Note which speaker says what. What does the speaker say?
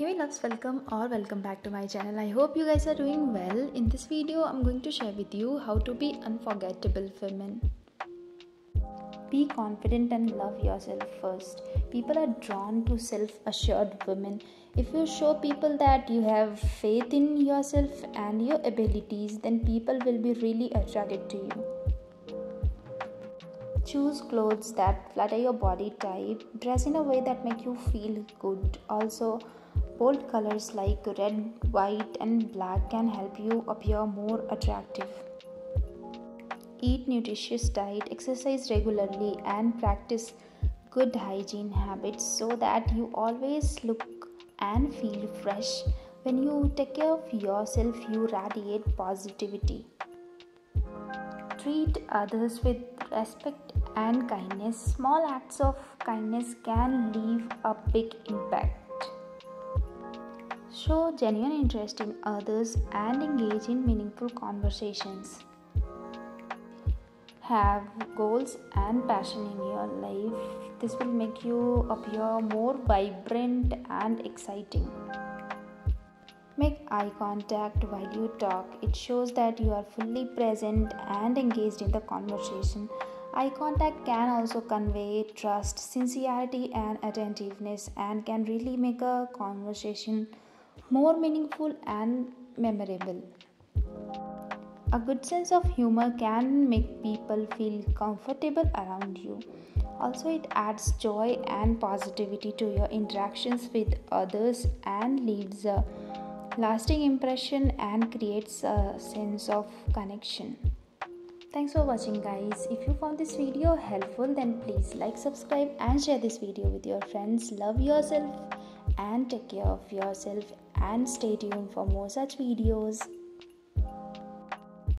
Speaker 1: Hey loves welcome or welcome back to my channel. I hope you guys are doing well. In this video I'm going to share with you how to be unforgettable women. Be confident and love yourself first. People are drawn to self-assured women. If you show people that you have faith in yourself and your abilities, then people will be really attracted to you. Choose clothes that flatter your body type. Dress in a way that make you feel good. Also, bold colors like red, white, and black can help you appear more attractive. Eat nutritious diet, exercise regularly, and practice good hygiene habits so that you always look and feel fresh. When you take care of yourself, you radiate positivity. Treat others with respect and kindness. Small acts of kindness can leave a big impact. Show genuine interest in others and engage in meaningful conversations. Have goals and passion in your life. This will make you appear more vibrant and exciting. Make eye contact while you talk. It shows that you are fully present and engaged in the conversation. Eye contact can also convey trust, sincerity, and attentiveness, and can really make a conversation more meaningful and memorable. A good sense of humor can make people feel comfortable around you. Also, it adds joy and positivity to your interactions with others and leaves a lasting impression and creates a sense of connection. Thanks for watching guys. If you found this video helpful then please like, subscribe and share this video with your friends. Love yourself and take care of yourself and stay tuned for more such videos.